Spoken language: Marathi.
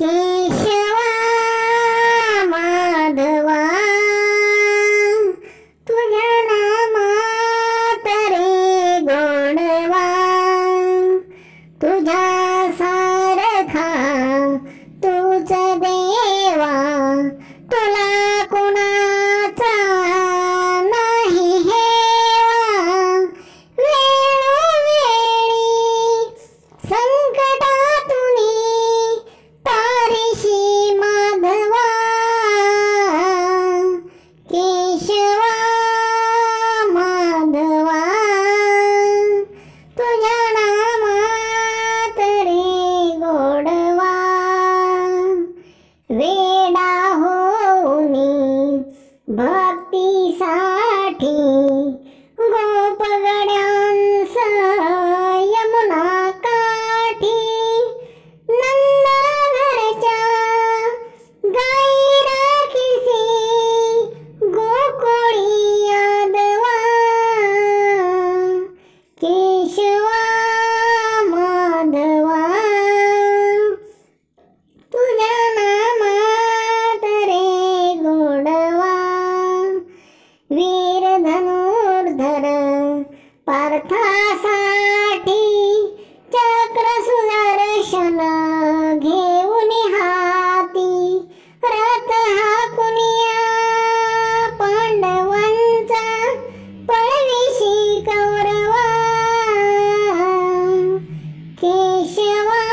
केशवा माधवा तुझ्या तुझ्या Bye. अर्थासाठी चक्र सुदर्शन घेऊन हाती. रथ हा कुनिया पांडवांचा पळविशी कौरवा. केशवा